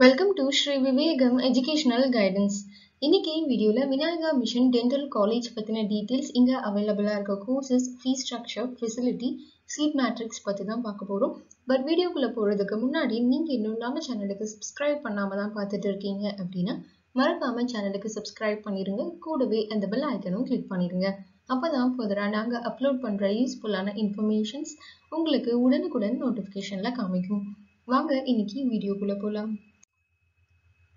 Welcome to Sri Vivekam educational guidance இன்னைக்கு வீடியோவில் Vinayaka mission dental college பற்றின டீட்டெயில்ஸ் இங்கே அவைலபிளாக இருக்க courses fees structure facility seat matrix பற்றி தான் பார்க்க போகிறோம் பட் வீடியோக்குள்ளே போகிறதுக்கு முன்னாடி நீங்கள் இன்னும் நம்ம சேனலுக்கு சப்ஸ்கிரைப் பண்ணாமல் தான் பார்த்துட்டு இருக்கீங்க அப்படின்னா மறக்காமல் சேனலுக்கு சப்ஸ்கிரைப் பண்ணிடுங்க கூடவே அந்த பெல் ஐக்கனும் கிளிக் பண்ணிடுங்க அப்போ தான் ஃபர்தராக நாங்கள் அப்லோட் பண்ணுற யூஸ்ஃபுல்லான இன்ஃபர்மேஷன்ஸ் உங்களுக்கு உடனுக்குடன் நோட்டிஃபிகேஷனில் காமிக்கும். வாங்க இன்னைக்கு வீடியோக்குள்ளே போகலாம்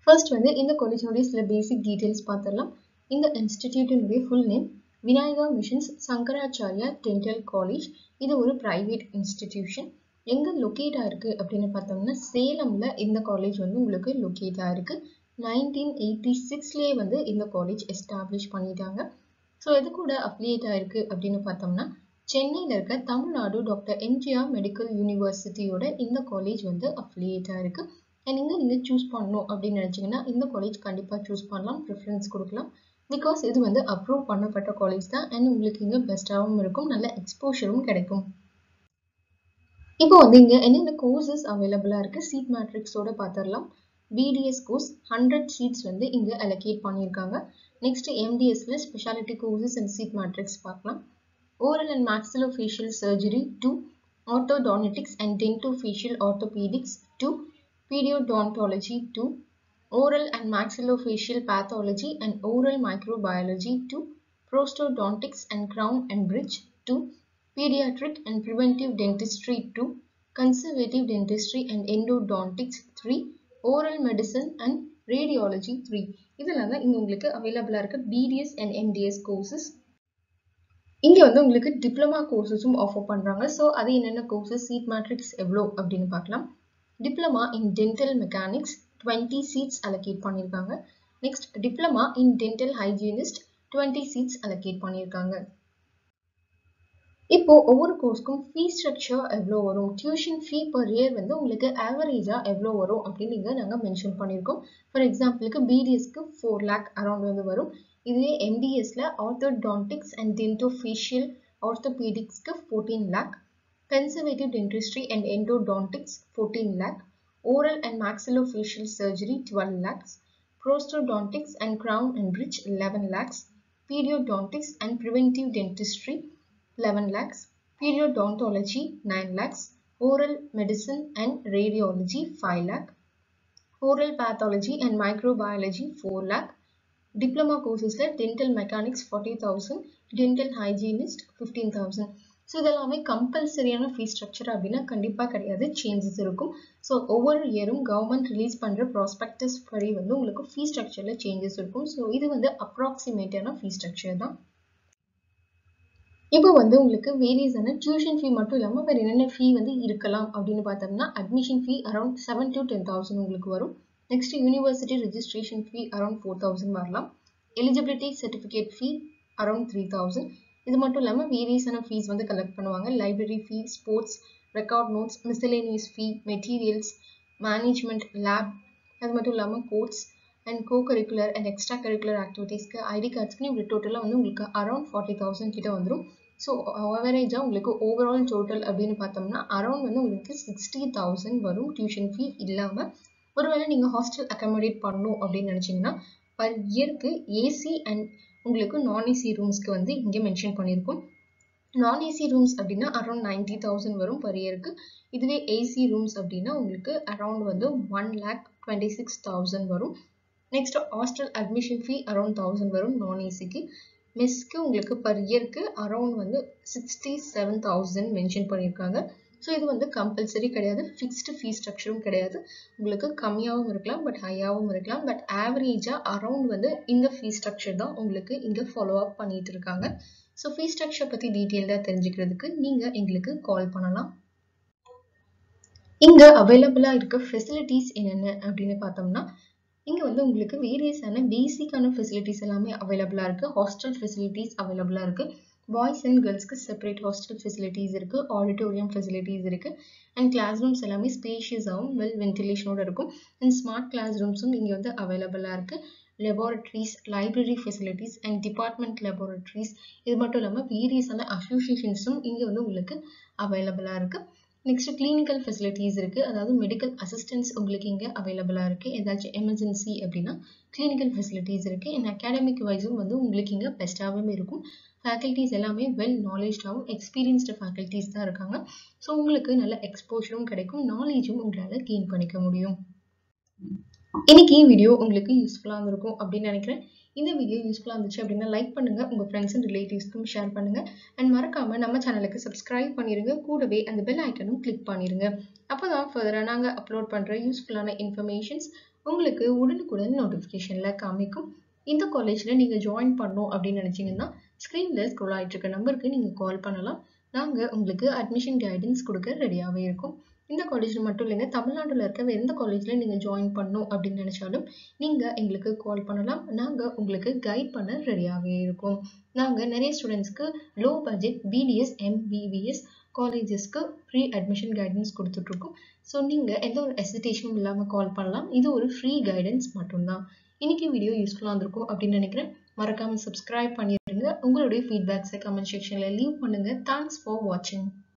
ஃபர்ஸ்ட் வந்து இந்த காலேஜோடைய சில பேசிக் டீட்டெயில்ஸ் பார்த்துடலாம். இந்த இன்ஸ்டிடியூட்டினுடைய full name Vinayaka missions Sankaracharya dental college இது ஒரு ப்ரைவேட் இன்ஸ்டிடியூஷன் எங்கே லொக்கேட் ஆயிருக்கு அப்படின்னு பார்த்தோம்னா சேலமில் இந்த காலேஜ் வந்து உங்களுக்கு லொக்கேட் ஆயிருக்கு. நைன்டீன் எயிட்டி சிக்ஸ்லேயே வந்து இந்த காலேஜ் எஸ்டாப்ளிஷ் பண்ணிட்டாங்க. ஸோ எது கூட அப்ளியேட் ஆயிருக்கு அப்படின்னு பார்த்தோம்னா சென்னையில் இருக்க தமிழ்நாடு டாக்டர் எம்ஜிஆர் மெடிக்கல் யூனிவர்சிட்டியோட இந்த காலேஜ் வந்து அப்ளியேட் ஆயிருக்கு. அண்ட் இங்கே இந்த சூஸ் பண்ணணும் அப்படின்னு நினச்சிங்கன்னா இந்த காலேஜ் கண்டிப்பாக சூஸ் பண்ணலாம் ப்ரிஃபரன்ஸ் கொடுக்கலாம். பிகாஸ் இது வந்து அப்ரூவ் பண்ணப்பட்ட காலேஜ் தான். அண்ட் உங்களுக்கு இங்கே பெஸ்ட்டாகவும் இருக்கும் நல்ல எக்ஸ்போஷரும் கிடைக்கும். இப்போ வந்து இங்கே என்னென்ன கோர்சஸ் அவைலபிளாக இருக்குது சீட் மேட்ரிக்ஸோட பார்த்துடலாம் பிடிஎஸ் கோர்ஸ் ஹண்ட்ரட் சீட்ஸ் வந்து இங்கே அலோகேட் பண்ணியிருக்காங்க. Next எம்டிஎஸ்ல speciality courses and seat matrix பார்க்கலாம். Oral and maxillofacial surgery to orthodontics and dentofacial orthopaedics to Pediodontology 2, Oral and Maxillofacial Pathology and Oral Microbiology 2, Prosthodontics and Crown and Bridge 2, Pediatric and Preventive Dentistry 2, Conservative Dentistry and Endodontics 3, Oral Medicine and Radiology 3. இதெல்லாம் தான் இங்கே உங்களுக்கு அவைலபிளாக இருக்க BDS and MTS courses இங்கே வந்து உங்களுக்கு diploma கோர்சஸும் ஆஃபர் பண்ணுறாங்க ஸோ அது என்னென்ன கோர்சஸ் சீட் மேட்ரிக்ஸ் எவ்வளோ அப்படின்னு பார்க்கலாம் Diploma in dental mechanics twenty seats allocate பண்ணியிருக்காங்க next diploma in dental hygienist twenty seats allocate பண்ணியிருக்காங்க இப்போ ஒவ்வொரு கோர்ஸ்க்கும் ஃபீ ஸ்ட்ரக்சர் எவ்வளோ வரும்? டியூஷன் ஃபீ பர் இயர் வந்து உங்களுக்கு ஆவரேஜாக எவ்வளோ வரும் அப்படின்னு இங்கே நாங்கள் மென்ஷன் பண்ணியிருக்கோம் ஃபார் எக்ஸாம்பிளுக்கு பிடிஎஸ்க்கு ஃபோர் லேக் அரௌண்ட் வந்து வரும். இதுவே எம்டிஎஸில் orthodontics and dentofacial ஆர்த்தோபீடிக்ஸ்க்கு fourteen lakh conservative dentistry and endodontics 14 lakh, oral and maxillofacial surgery 12 lakhs, prosthodontics and crown and bridge 11 lakhs, periodontics and preventive dentistry 11 lakhs, periodontology 9 lakhs, oral medicine and radiology 5 lakh, oral pathology and microbiology 4 lakh, diploma courses like dental mechanics 40,000, dental hygienist 15,000. So இதெல்லாமே கம்பல்சரியான fees structure அப்படின்னா கண்டிப்பாக கிடையாது. Changes இருக்கும். So ஒவ்வொரு இயரும் government release பண்ணுற prospectus படி வந்து உங்களுக்கு ஃபீஸ் ஸ்ட்ரக்சரில் சேஞ்சஸ் இருக்கும். ஸோ இது வந்து அப்ராக்சிமேட்டான ஃபீஸ் ஸ்ட்ரக்சர் தான். இப்போ வந்து உங்களுக்கு வேரியஸான டியூஷன் ஃபீ மட்டும் இல்லாமல் வேறு என்னென்ன ஃபீ வந்து இருக்கலாம் அப்படின்னு பார்த்தோம்னா admission fee around seven to ten thousand உங்களுக்கு வரும். Next university registration fee around four thousand வரலாம். Eligibility certificate fee around three thousand இது மட்டும் இல்லாமல் வேரியஸான ஃபீஸ் வந்து கலெக்ட் பண்ணுவாங்க. Library fee sports record notes miscellaneous fee materials management lab அது மட்டும் இல்லாமல் courts and co curricular and extra curricular ஆக்டிவிட்டீஸ்க்கு ID கார்ட்ஸ்க்கு இப்படி டோட்டலாக வந்து உங்களுக்கு அரௌண்ட் ஃபார்ட்டி தௌசண்ட் கிட்ட வந்துடும் ஸோ அவரேஜாக உங்களுக்கு ஓவரால் டோட்டல் அப்படின்னு பார்த்தோம்னா அரௌண்ட் வந்து உங்களுக்கு சிக்ஸ்டி தௌசண்ட் வரும். டியூஷன் ஃபீ இல்லாமல் ஒருவேளை நீங்கள் ஹாஸ்டல் அக்காமடேட் பண்ணணும் அப்படின்னு நினச்சிங்கன்னா பர் இயருக்கு ஏசி அண்ட் உங்களுக்கு நான் ஏசி ரூம்ஸ்க்கு வந்து இங்கே மென்ஷன் பண்ணியிருக்கோம். நான் ஏசி ரூம்ஸ் அப்படின்னா அரௌண்ட் நைன்டி தௌசண்ட் வரும் பர் இயருக்கு இதுவே ஏசி ரூம்ஸ் அப்படின்னா உங்களுக்கு அரௌண்ட் வந்து one lakh twenty six thousand வரும். Next hostel admission fee around thousand வரும் நான் ஏசிக்கு மெஸ்க்கு உங்களுக்கு பர் இயருக்கு அரௌண்ட் வந்து சிக்ஸ்டி செவன் தௌசண்ட் மென்ஷன் பண்ணியிருக்காங்க. ஸோ இது வந்து கம்பல்சரி கிடையாது. ஃபிக்ஸ்டு ஃபீஸ் ஸ்ட்ரக்சரும் கிடையாது. உங்களுக்கு கம்மியாகவும் இருக்கலாம் பட் ஹையாகவும் இருக்கலாம். பட் ஆவரேஜாக அரௌண்ட் வந்து இந்த ஃபீஸ் ஸ்ட்ரக்சர் தான் உங்களுக்கு இங்கே ஃபாலோ அப் பண்ணிட்டு இருக்காங்க. ஸோ ஃபீஸ் ஸ்ட்ரக்சர் பற்றி டீட்டெயில்டாக தெரிஞ்சுக்கிறதுக்கு நீங்கள் எங்களுக்கு கால் பண்ணலாம். இங்கே அவைலபிளாக இருக்க ஃபெசிலிட்டிஸ் என்னென்ன அப்படின்னு பார்த்தோம்னா இங்கே வந்து உங்களுக்கு வேரியஸான பேசிக்கான ஃபெசிலிட்டிஸ் எல்லாமே அவைலபிளாக இருக்குது ஹாஸ்டல் ஃபெசிலிட்டிஸ் அவைலபிளாக இருக்குது பாய்ஸ் அண்ட் கேர்ள்ஸ்க்கு செப்பரேட் ஹாஸ்டல் ஃபெசிலிட்டிஸ் இருக்குது ஆடிட்டோரியம் ஃபெசிலிட்டிஸ் இருக்குது அண்ட் கிளாஸ் ரூம்ஸ் எல்லாமே ஸ்பேஷியஸாகவும் வெல் வென்டிலேஷனோடு இருக்கும். அண்ட் ஸ்மார்ட் கிளாஸ் ரூம்ஸும் இங்கே வந்து அவைலபிளாக இருக்குது laboratories library facilities and department laboratories இது மட்டும் இல்லாமல் வேரியஸான அசோசியேஷன்ஸும் இங்கே வந்து உங்களுக்கு அவைலபிளாக இருக்குது நெக்ஸ்ட் கிளினிக்கல் ஃபெசிலிட்டிஸ் இருக்குது அதாவது மெடிக்கல் அசிஸ்டன்ஸ் உங்களுக்கு இங்கே அவைலபிளாக இருக்குது ஏதாச்சும் எமர்ஜென்சி அப்படின்னா கிளினிக்கல் ஃபெசிலிட்டிஸ் இருக்குது அண்ட் அகாடமிக் வைஸும் வந்து உங்களுக்கு இங்கே பெஸ்ட்டாகவும் இருக்கும். ஃபேக்கல்ட்டிஸ் எல்லாமே வெல் நாலேஜாகவும் எக்ஸ்பீரியன்ஸ்டு ஃபேக்கல்ட்டிஸ் தான் இருக்காங்க. ஸோ உங்களுக்கு நல்ல எக்ஸ்போஷரும் கிடைக்கும். நாலேஜும் உங்களால் கெயின் பண்ணிக்க முடியும். இன்னைக்கு வீடியோ உங்களுக்கு யூஸ்ஃபுல்லாக இருக்கும் அப்படின்னு நினைக்கிறேன். இந்த வீடியோ யூஸ்ஃபுல்லாக இருந்துச்சு அப்படின்னா லைக் பண்ணுங்கள் உங்கள் ஃப்ரெண்ட்ஸ் அண்ட் ரிலேட்டிவ்ஸ்க்கும் ஷேர் பண்ணுங்கள் அண்ட் மறக்காமல் நம்ம சேனலுக்கு சப்ஸ்கிரைப் பண்ணிடுங்க கூடவே அந்த பெல் ஐக்கனும் கிளிக் பண்ணிடுங்க அப்போ தான் ஃபர்தராக நாங்கள் அப்லோட் பண்ணுற யூஸ்ஃபுல்லான இன்ஃபர்மேஷன்ஸ் உங்களுக்கு உடனுக்குடன் நோட்டிஃபிகேஷனில் காமிக்கும். இந்த காலேஜில் நீங்கள் ஜாயின் பண்ணணும் அப்படின்னு நினச்சிங்கன்னா ஸ்க்ரீனில் ஸ்க்ரோல் ஆகிட்டு இருக்க நம்பருக்கு நீங்கள் கால் பண்ணலாம். நாங்கள் உங்களுக்கு அட்மிஷன் கைடன்ஸ் கொடுக்க ரெடியாகவே இருக்கும். இந்த காலேஜில் மட்டும் இல்லைங்க தமிழ்நாட்டில் இருக்க எந்த காலேஜில் நீங்கள் ஜாயின் பண்ணணும் அப்படின்னு நினச்சாலும் நீங்கள் எங்களுக்கு கால் பண்ணலாம். நாங்கள் உங்களுக்கு கைட் பண்ண ரெடியாகவே இருக்கோம். நாங்கள் நிறைய ஸ்டூடெண்ட்ஸ்க்கு லோ பட்ஜெட் பிடிஎஸ் எம்பிபிஎஸ் காலேஜஸ்க்கு ஃப்ரீ அட்மிஷன் கைடன்ஸ் கொடுத்துட்ருக்கோம் ஸோ நீங்கள் எந்த ஒரு எசிடேஷனும் இல்லாமல் கால் பண்ணலாம். இது ஒரு ஃப்ரீ கைடன்ஸ் மட்டும்தான். இன்னைக்கு வீடியோ யூஸ்ஃபுல்லாக இருந்திருக்கும் அப்படின்னு நினைக்கிறேன். மறக்காமல் சப்ஸ்கிரைப் பண்ணிடுங்க. உங்களுடைய ஃபீட்பேக்ஸை கமெண்ட் செக்ஷனில் லீவ் பண்ணுங்கள் தேங்க்ஸ் ஃபார் வாட்சிங்